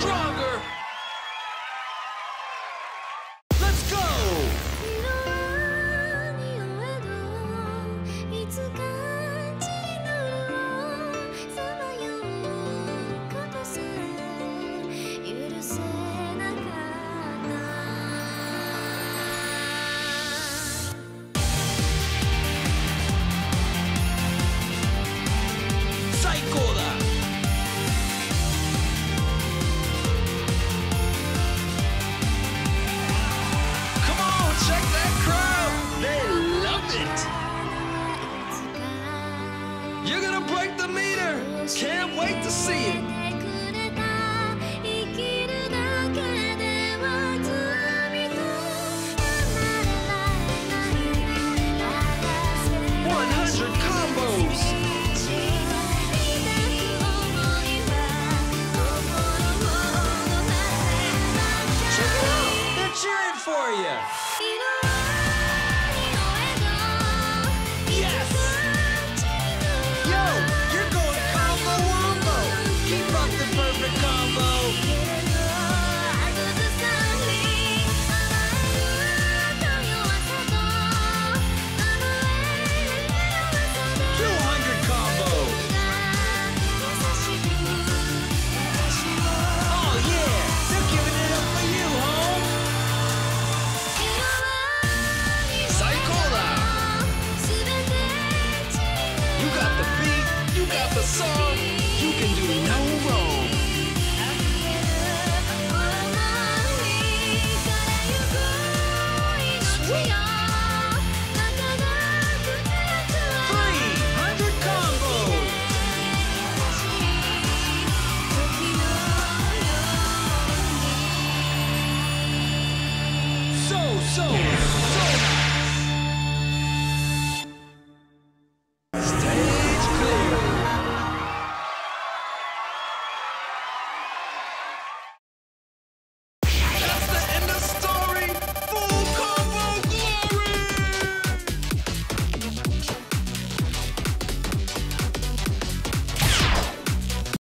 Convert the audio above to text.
stronger. Let's go! Can't wait to see it. 100 combos. Check it out. They're cheering for you. Song, you can do no wrong. Three hundred combos. So, so, so